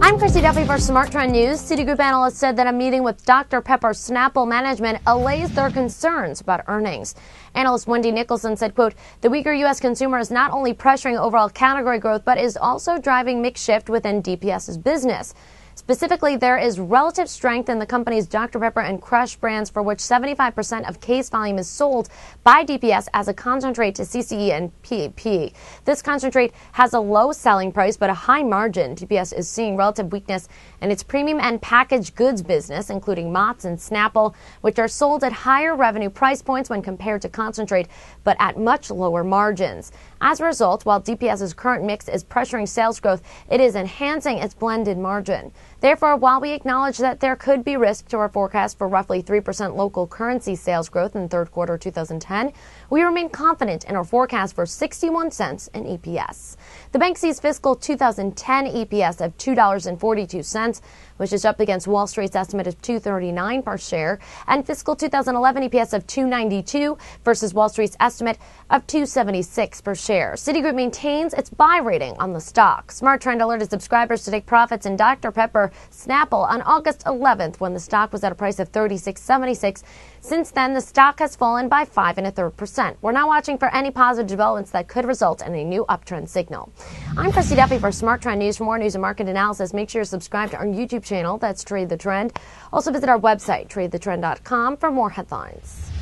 I'm Christy Duffy for SmarTrend News. Citigroup analysts said that a meeting with Dr. Pepper Snapple management allays their concerns about earnings. Analyst Wendy Nicholson said, quote, the weaker U.S. consumer is not only pressuring overall category growth, but is also driving mix shift within DPS's business. Specifically, there is relative strength in the company's Dr. Pepper and Crush brands, for which 75% of case volume is sold by DPS as a concentrate to CCE and PEP. This concentrate has a low selling price but a high margin. DPS is seeing relative weakness in its premium and packaged goods business, including Mott's and Snapple, which are sold at higher revenue price points when compared to concentrate, but at much lower margins. As a result, while DPS's current mix is pressuring sales growth, it is enhancing its blended margin. Therefore, while we acknowledge that there could be risk to our forecast for roughly 3% local currency sales growth in third quarter 2010, we remain confident in our forecast for 61 cents in EPS. The bank sees fiscal 2010 EPS of $2.42, which is up against Wall Street's estimate of 239 per share, and fiscal 2011 EPS of 292 versus Wall Street's estimate of 276 per share. Citigroup maintains its buy rating on the stock. SmarTrend alerted subscribers to take profits in Dr. Pepper Snapple on August 11th when the stock was at a price of 36.76. Since then, the stock has fallen by five and a third percent. We're now watching for any positive developments that could result in a new uptrend signal. I'm Christy Duffy for SmarTrend News. For more news and market analysis, make sure to subscribe to our YouTube channel. That's Trade the Trend. Also visit our website, tradethetrend.com, for more headlines.